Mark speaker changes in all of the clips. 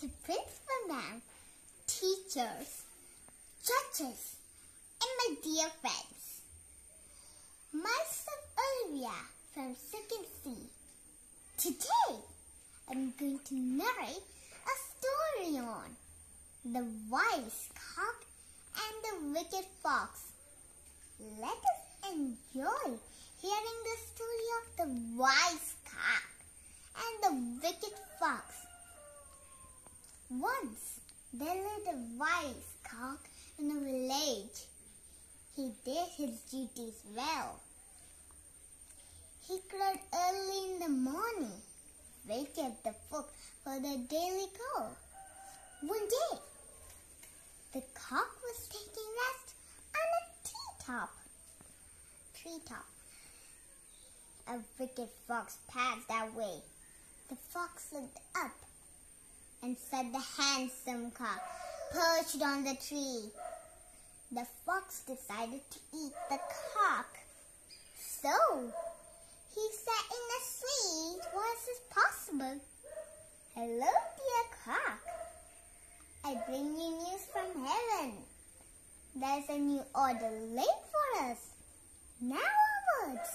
Speaker 1: to principal ma'am, teachers, judges, and my dear friends. Myself Olivia from Second C. Today, I'm going to narrate a story on the wise cock and the wicked fox. Let us enjoy hearing the story of the wise cock and the wicked fox. Once there lived a wise cock in a village. He did his duties well. He crowed early in the morning, wake up the folk for their daily call. One day, the cock was taking rest on a treetop. Treetop. A wicked fox passed that way. The fox looked up and saw the handsome cock perched on the tree. The fox decided to eat the cock. So, he said in a sweet voice as possible, Hello, dear cock. I bring you news from heaven. There's a new order laid for us. Now onwards,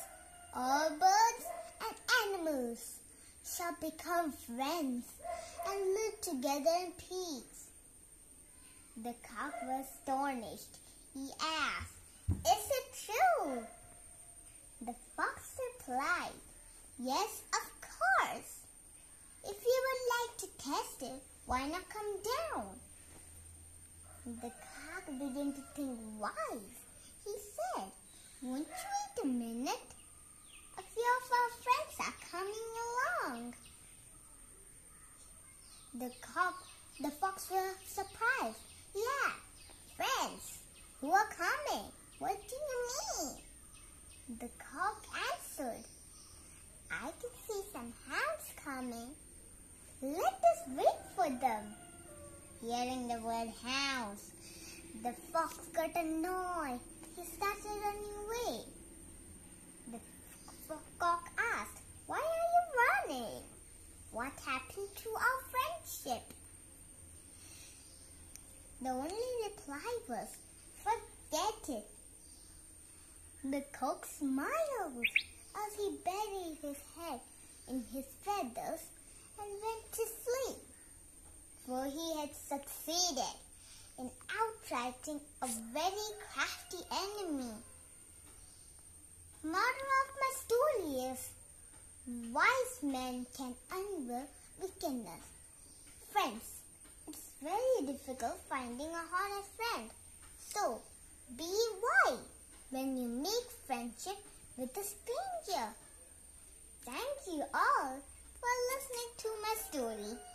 Speaker 1: all birds and animals shall become friends and live together in peace. The cock was astonished. He asked, Is it true? The fox replied, Yes, of course. If you would like to test it, why not come down? The cock began to think wise. He said, Won't you wait a minute? A few of our friends are coming along. The cock, the fox was surprised. Yeah, friends, who are coming? What do you mean? The cock answered, I can see some hounds coming. Let us wait for them. Hearing the word hounds, the fox got annoyed. He started running away. The cock asked, Why are you running? What happened to our friendship? The only reply was, Forget it. The cock smiled as he buried his head in his feathers and went to sleep, for he had succeeded in outwitting a very crafty enemy. Moral of my story is wise men can unveil wickedness. Friends, very difficult finding a honest friend. So, be wise when you make friendship with a stranger. Thank you all for listening to my story.